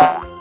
you